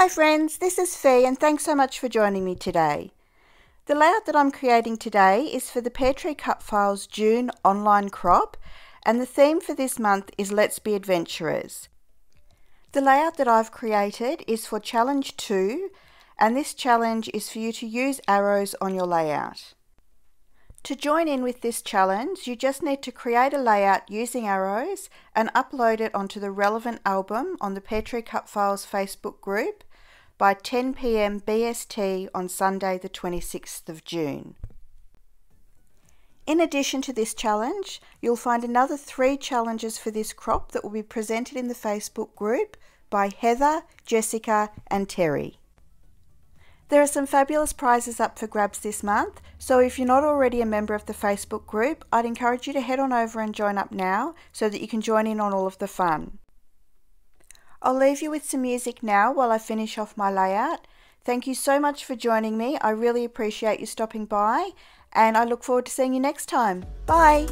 Hi friends, this is Fee and thanks so much for joining me today. The layout that I'm creating today is for the Pear Tree Cut Files June online crop and the theme for this month is Let's Be Adventurers. The layout that I've created is for challenge 2 and this challenge is for you to use arrows on your layout. To join in with this challenge, you just need to create a layout using arrows and upload it onto the relevant album on the Pear Tree Cut Files Facebook group by 10pm BST on Sunday the 26th of June. In addition to this challenge, you'll find another three challenges for this crop that will be presented in the Facebook group by Heather, Jessica and Terry. There are some fabulous prizes up for grabs this month, so if you're not already a member of the Facebook group, I'd encourage you to head on over and join up now so that you can join in on all of the fun. I'll leave you with some music now while I finish off my layout. Thank you so much for joining me. I really appreciate you stopping by and I look forward to seeing you next time. Bye!